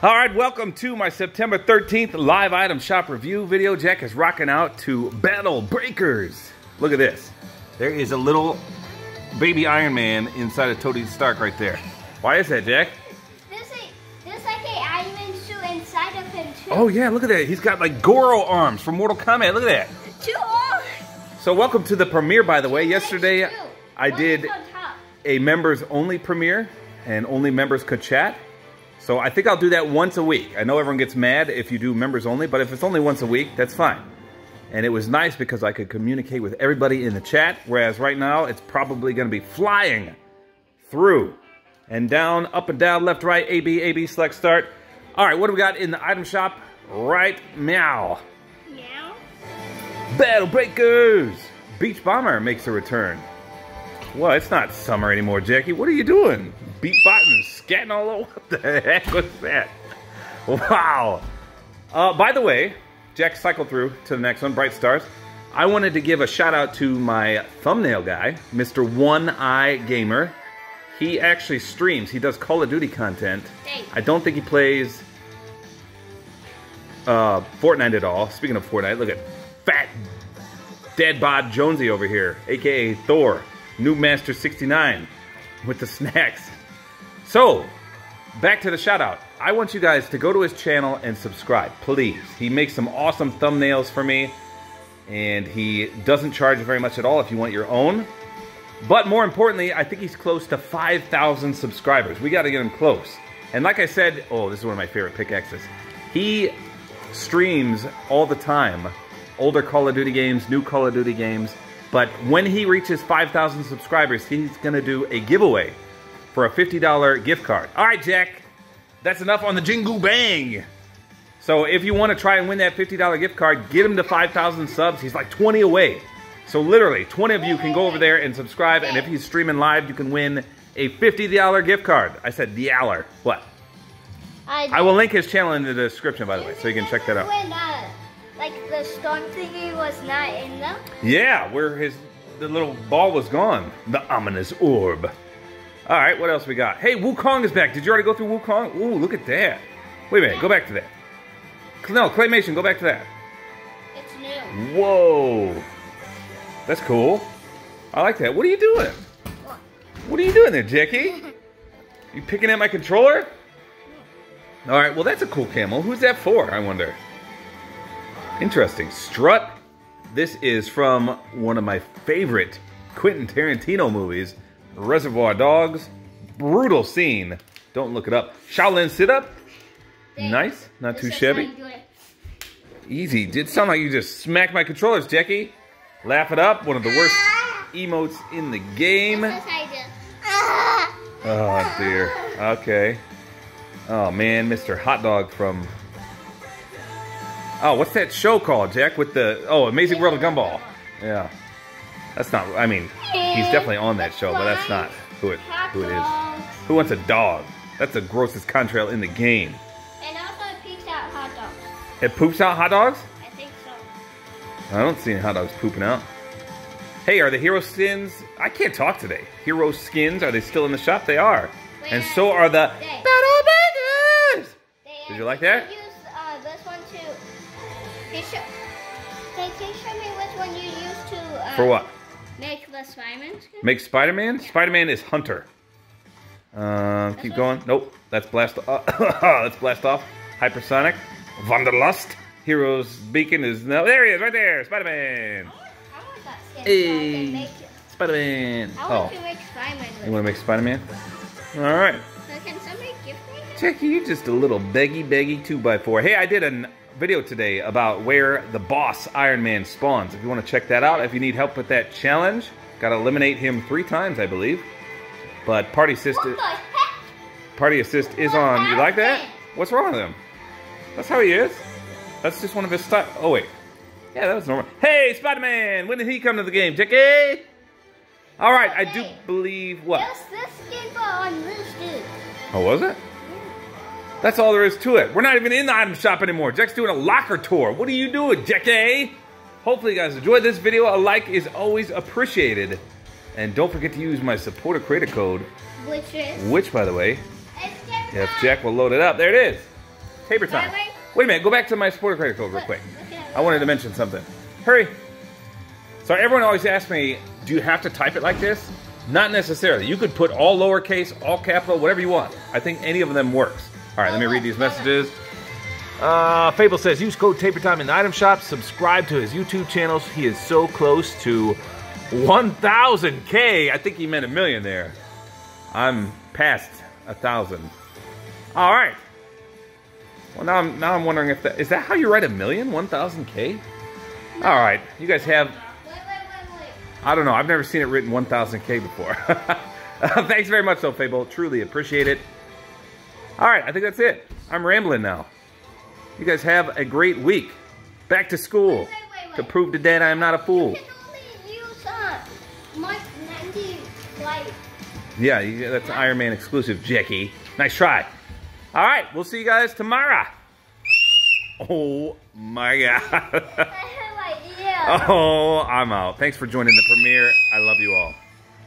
All right, welcome to my September 13th live item shop review video. Jack is rocking out to Battle Breakers. Look at this. There is a little baby Iron Man inside of Tony Stark right there. Why is that, Jack? There's, a, there's like a Iron Man suit inside of him too. Oh yeah, look at that. He's got like Goro arms from Mortal Kombat. Look at that. Two arms. So welcome to the premiere, by the way. Two Yesterday. I did is on top. a members only premiere and only members could chat. So I think I'll do that once a week. I know everyone gets mad if you do members only, but if it's only once a week, that's fine. And it was nice because I could communicate with everybody in the chat, whereas right now it's probably going to be flying through and down, up and down, left, right, A, B, A, B, select, start. All right, what do we got in the item shop right now? Meow. Battle Breakers! Beach Bomber makes a return. Well, it's not summer anymore, Jackie. What are you doing? Beat botting and scatting all over? What the heck was that? Wow. Uh, by the way, Jack cycled through to the next one, Bright Stars. I wanted to give a shout out to my thumbnail guy, Mr. One Eye Gamer. He actually streams. He does Call of Duty content. I don't think he plays uh, Fortnite at all. Speaking of Fortnite, look at Fat Dead Bod Jonesy over here, aka Thor, New Master 69 with the snacks. So, back to the shout out. I want you guys to go to his channel and subscribe, please. He makes some awesome thumbnails for me, and he doesn't charge very much at all if you want your own. But more importantly, I think he's close to 5,000 subscribers. We got to get him close. And like I said, oh, this is one of my favorite pickaxes. He streams all the time, older Call of Duty games, new Call of Duty games. But when he reaches 5,000 subscribers, he's going to do a giveaway for a $50 gift card. All right, Jack, that's enough on the Jingle Bang. So if you want to try and win that $50 gift card, get him to 5,000 subs. He's like 20 away. So literally, 20 of you can go over there and subscribe, and if he's streaming live, you can win a $50 gift card. I said the dollar. What? I will link his channel in the description, by the way, so you can check that out. Like the storm thingy was not in them. Yeah, where his the little ball was gone. The ominous orb. All right, what else we got? Hey, Wukong is back. Did you already go through Wukong? Ooh, look at that. Wait a minute, go back to that. No, Claymation, go back to that. It's new. Whoa. That's cool. I like that. What are you doing? What are you doing there, Jackie? You picking at my controller? All right, well, that's a cool camel. Who's that for, I wonder? Interesting. Strut. This is from one of my favorite Quentin Tarantino movies, Reservoir Dogs. Brutal scene. Don't look it up. Shaolin sit up. Nice. Not too shabby. how you it. Easy. Did sound like you just smacked my controllers, Jackie. Laugh it up. One of the worst emotes in the game. This is how you do it. Ah! Oh dear. Okay. Oh man, Mr. Hot Dog from. Oh, what's that show called, Jack? With the oh, Amazing World of Gumball. Yeah. That's not. I mean, he's definitely on that show, but that's not who it who it is. Who wants a dog? That's the grossest contrail in the game. And also it peeks out hot dogs. It poops out hot dogs. I think so. I don't see any hot dogs pooping out. Hey, are the hero skins? I can't talk today. Hero skins, are they still in the shop? They are. And so are the They- Battle! They, Did you like that? For what? Make the Spider-Man? Make Spider-Man? Spider-Man is Hunter. Uh, keep going. Nope. That's blast. Uh, let's blast off. Hypersonic. Wanderlust. Heroes Beacon is no. There he is, right there. Spider-Man. I want that skin. Hey. So I can make it. Spider-Man. I Oh, to make Spider-Man you want to make Spider-Man? All right. So can somebody gift me? Jackie, you're just a little beggy, beggy 2x4. Hey, I did a n- video today about where the boss Iron Man spawns. If you want to check that out, if you need help with that challenge, got to eliminate him three times, I believe. But Party Assist, What the heck? Party Assist is on. You like that? What's wrong with him? That's how he is. That's just one of his style. Oh, wait. Yeah, that was normal. Hey, Spider-Man! When did he come to the game, Jackie? All right, I do believe... What? Just this skin but on this dude. Oh, was it? That's all there is to it. We're not even in the item shop anymore. Jack's doing a locker tour. What are you doing, Jackie? Hopefully you guys enjoyed this video. A like is always appreciated. And don't forget to use my supporter creator code, Which is. which, by the way, if Jack will load it up, there it is. Paper time. Wait, wait. A minute. Go back to my supporter credit code real quick. look at it. I wanted to mention something. Hurry. So everyone always asks me, do you have to type it like this? Not necessarily. You could put all lowercase, all capital, whatever you want. I think any of them works. All right, let me read these messages. Uh, Fable says, use code TaperTime in the item shop. Subscribe to his YouTube channels. He is so close to 1,000K. I think he meant a million there. I'm past a thousand. All right. Well, now I'm now I'm wondering if that is that how you write a million? 1,000K? All right. You guys have. I don't know. I've never seen it written 1000K before. Thanks very much, though, Fable. Truly appreciate it. All right, I think that's it. I'm rambling now. You guys have a great week. Back to school Wait, wait, wait, to prove to Dad I am not a fool. You can only use uh, Mark 90 like Yeah, you- that's an Iron Man exclusive, Jackie. Nice try. All right, we'll see you guys tomorrow. Oh my God. I have idea. Oh, I'm out. Thanks for joining the premiere. I love you all.